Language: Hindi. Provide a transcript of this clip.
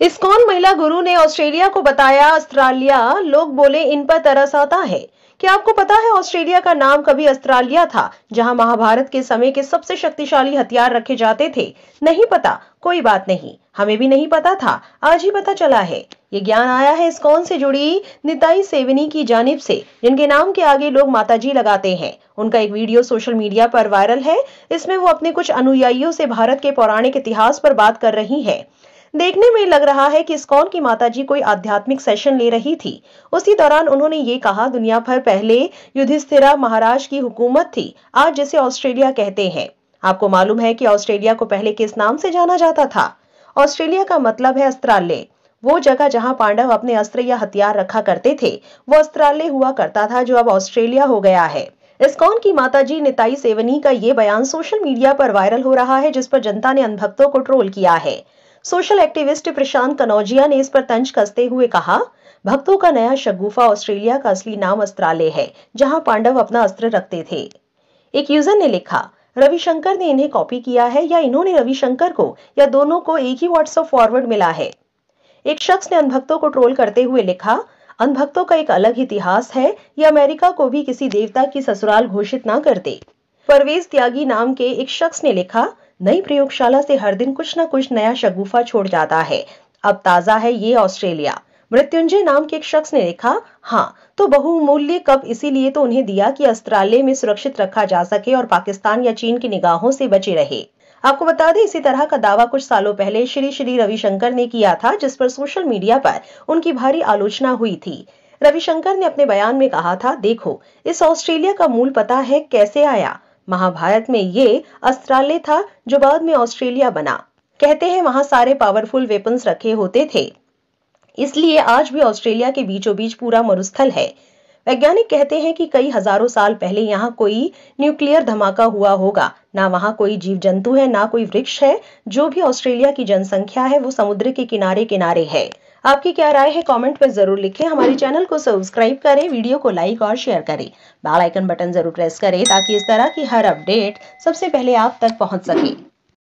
इस्कॉन महिला गुरु ने ऑस्ट्रेलिया को बताया? ऑस्ट्रेलिया लोग बोले, इन पर तरस आता है। क्या आपको पता है ऑस्ट्रेलिया का नाम कभी ऑस्ट्रेलिया था, जहाँ महाभारत के समय के सबसे शक्तिशाली हथियार रखे जाते थे? नहीं पता। कोई बात नहीं। हमें भी नहीं पता था। आज ही पता चला है। ये ज्ञान आया है इस्कॉन से जुड़ी निताई सेवनी की जानिब से, जिनके नाम के आगे लोग माताजी लगाते हैं। उनका एक वीडियो सोशल मीडिया पर वायरल है। इसमें वो अपने कुछ अनुयायियों से भारत के पौराणिक इतिहास पर बात कर रही है। देखने में लग रहा है कि इस्कॉन की माताजी कोई आध्यात्मिक सेशन ले रही थी। उसी दौरान उन्होंने ये कहा, दुनिया भर पहले युधिष्ठिरा महाराज की हुकूमत थी। आज जिसे ऑस्ट्रेलिया कहते हैं। आपको मालूम है कि ऑस्ट्रेलिया को पहले किस नाम से जाना जाता था? ऑस्ट्रेलिया का मतलब है अस्त्रालय। वो जगह जहाँ पांडव अपने अस्त्र या हथियार रखा करते थे, वो अस्त्रालय हुआ करता था जो अब ऑस्ट्रेलिया हो गया है। इस्कॉन की माताजी निताई सेवनी का ये बयान सोशल मीडिया पर वायरल हो रहा है, जिस पर जनता ने अनभक्तों को ट्रोल किया है। सोशल एक्टिविस्ट प्रशांत कनौजिया ने इस पर तंज कसते हुए कहा, भक्तों का नया शगुफा ऑस्ट्रेलिया का असली नाम अस्त्रालय है, जहाँ पांडव अपना अस्त्र रखते थे। एक यूज़र ने लिखा, रविशंकर ने इन्हें कॉपी किया है या इन्होंने रविशंकर को या दोनों को एक ही व्हाट्सएप फॉरवर्ड मिला है? एक शख्स ने अनभक्तों को ट्रोल करते हुए लिखा, अनभक्तों का एक अलग इतिहास है, ये अमेरिका को भी किसी देवता की ससुराल घोषित ना करते। परवेज त्यागी नाम के एक शख्स ने लिखा नई प्रयोगशाला से हर दिन कुछ न कुछ नया शगुफा छोड़ जाता है। अब ताज़ा है ये ऑस्ट्रेलिया। मृत्युंजय नाम के एक शख्स ने लिखा हाँ तो बहुमूल्य कब इसीलिए तो उन्हें दिया कि अस्त्रालय में सुरक्षित रखा जा सके और पाकिस्तान या चीन की निगाहों से बचे रहे। आपको बता दें, इसी तरह का दावा कुछ सालों पहले श्री श्री रविशंकर ने किया था, जिस पर सोशल मीडिया पर उनकी भारी आलोचना हुई थी। रविशंकर ने अपने बयान में कहा था, देखो, इस ऑस्ट्रेलिया का मूल पता है कैसे आया। महाभारत में ये अस्त्रालय था जो बाद में ऑस्ट्रेलिया बना। कहते हैं वहाँ सारे पावरफुल वेपन्स रखे होते थे। इसलिए आज भी ऑस्ट्रेलिया के बीचों बीच पूरा मरुस्थल है। वैज्ञानिक कहते हैं कि कई हज़ारों साल पहले यहाँ कोई न्यूक्लियर धमाका हुआ होगा। ना वहाँ कोई जीव जंतु है, ना कोई वृक्ष है। जो भी ऑस्ट्रेलिया की जनसंख्या है, वो समुद्र के किनारे किनारे है। आपकी क्या राय है? कमेंट में ज़रूर लिखें। हमारे चैनल को सब्सक्राइब करें वीडियो को लाइक और शेयर करें। बेल आइकन बटन ज़रूर प्रेस करें ताकि इस तरह की हर अपडेट सबसे पहले आप तक पहुँच सके।